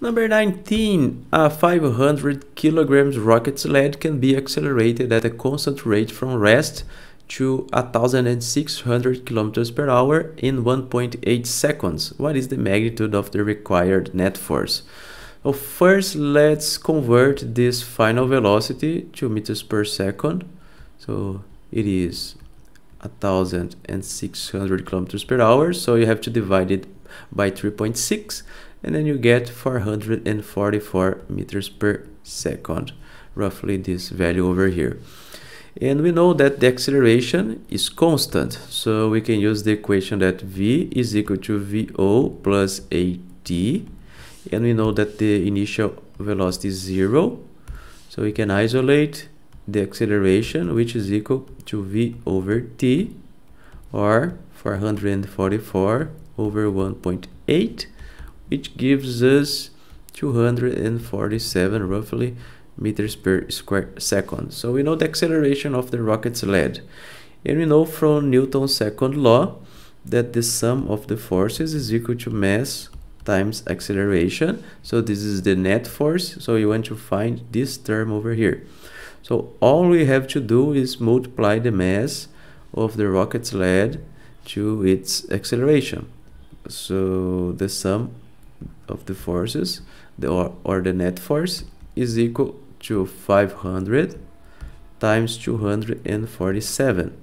Number 19. A 500 kilograms rocket sled can be accelerated at a constant rate from rest to 1600 kilometers per hour in 1.8 seconds. What is the magnitude of the required net force? So first let's convert this final velocity to meters per second. So it is 1600 kilometers per hour. So you have to divide it by 3.6 and then you get 444 meters per second roughly this value over here. And we know that the acceleration is constant so we can use the equation that v is equal to vo plus at and we know that the initial velocity is zero so we can isolate the acceleration which is equal to v over t or 444 over 1.8 which gives us 247 roughly meters per square second. So we know the acceleration of the rocket sled. And we know from Newton's second law that the sum of the forces is equal to mass times acceleration. So this is the net force. So you want to find this term over here. So all we have to do is multiply the mass of the rocket sled to its acceleration. So the sum of the forces the or, or the net force is equal to 500 times 247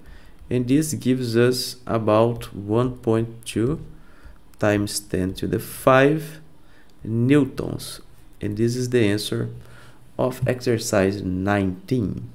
and this gives us about 1.2 times 10 to the 5 newtons. And this is the answer of exercise 19